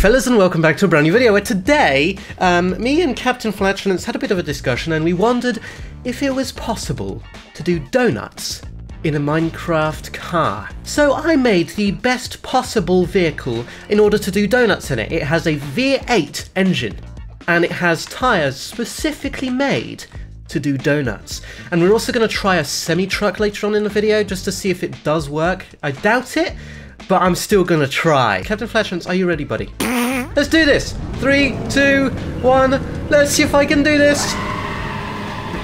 fellas and welcome back to a brand new video where today um, me and Captain Flatulence had a bit of a discussion and we wondered if it was possible to do donuts in a Minecraft car. So I made the best possible vehicle in order to do donuts in it. It has a V8 engine and it has tyres specifically made to do donuts. And we're also going to try a semi-truck later on in the video just to see if it does work. I doubt it, but I'm still gonna try. Captain Flatulence, are you ready, buddy? Let's do this! Three, two, one, let's see if I can do this!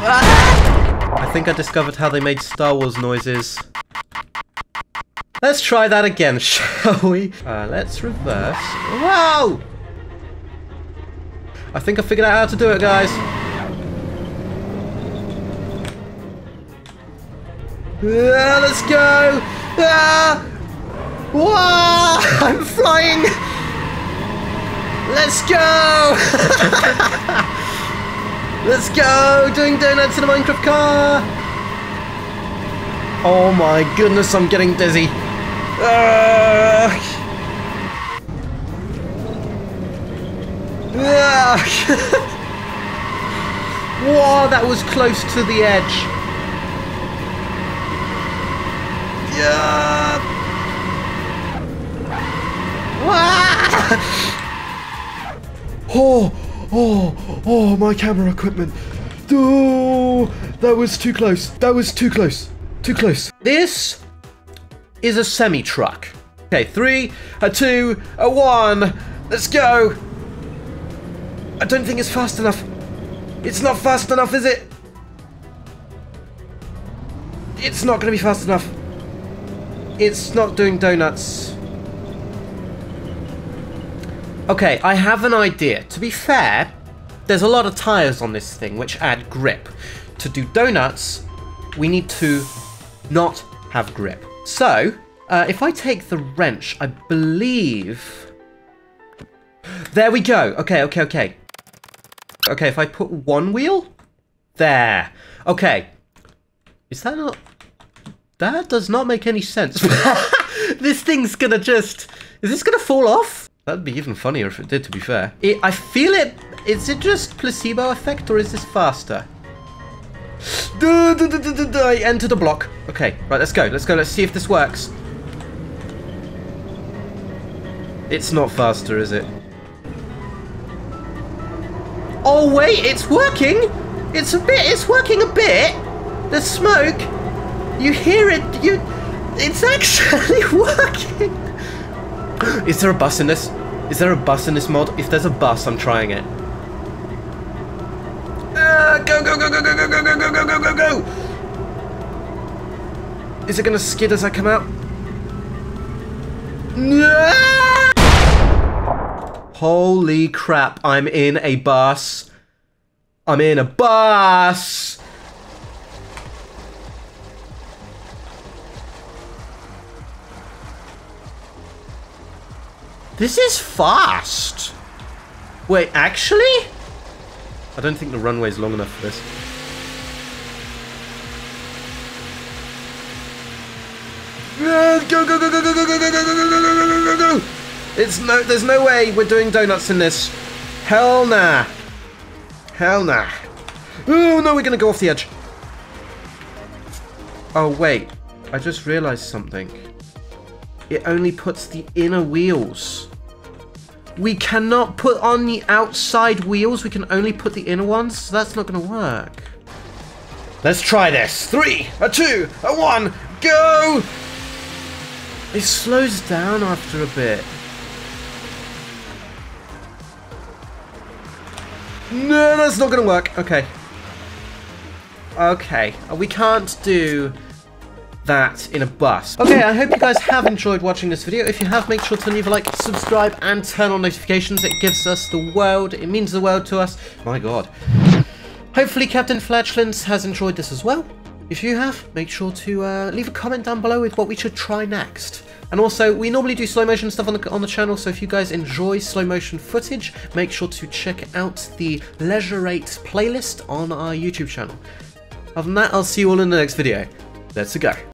Ah! I think I discovered how they made Star Wars noises. Let's try that again, shall we? Uh, let's reverse. Wow! I think I figured out how to do it, guys. Ah, let's go! Ah! Whoa! I'm flying! Let's go! Let's go! Doing donuts in a Minecraft car! Oh my goodness, I'm getting dizzy. Uh, Whoa, that was close to the edge. Yeah! Oh, oh, oh, my camera equipment. Oh, that was too close. That was too close. Too close. This is a semi-truck. Okay, three, a two, a one. Let's go. I don't think it's fast enough. It's not fast enough, is it? It's not going to be fast enough. It's not doing donuts. Okay, I have an idea. To be fair, there's a lot of tyres on this thing which add grip. To do donuts, we need to not have grip. So, uh, if I take the wrench, I believe... There we go. Okay, okay, okay. Okay, if I put one wheel? There. Okay. Is that not... That does not make any sense. this thing's gonna just... Is this gonna fall off? That'd be even funnier if it did, to be fair. It, I feel it... Is it just placebo effect, or is this faster? I enter the block. Okay, right, let's go. Let's go. Let's see if this works. It's not faster, is it? Oh, wait, it's working! It's a bit... It's working a bit! The smoke... You hear it... You... It's actually working! Is there a bus in this? Is there a bus in this mod? If there's a bus, I'm trying it. Uh, go, go, go, go, go, go, go, go, go, go, go, go, go! Is it gonna skid as I come out? Holy crap, I'm in a bus. I'm in a bus! This is fast! Wait, actually? I don't think the runway is long enough for this. Go, go, go, go, go, go, go, go, go, go, go, go, go, go, go! It's no, there's no way we're doing donuts in this. Hell nah. Hell nah. Oh no, we're gonna go off the edge. Oh wait, I just realized something it only puts the inner wheels. We cannot put on the outside wheels, we can only put the inner ones, so that's not going to work. Let's try this. Three, a two, a one, go! It slows down after a bit. No, that's not going to work. Okay. Okay, uh, we can't do that in a bus. Okay, I hope you guys have enjoyed watching this video. If you have, make sure to leave a like, subscribe, and turn on notifications. It gives us the world. It means the world to us. My god. Hopefully Captain Flatulence has enjoyed this as well. If you have, make sure to uh, leave a comment down below with what we should try next. And also, we normally do slow motion stuff on the, on the channel, so if you guys enjoy slow motion footage, make sure to check out the Leisure Rate playlist on our YouTube channel. Other than that, I'll see you all in the next video. Let's go.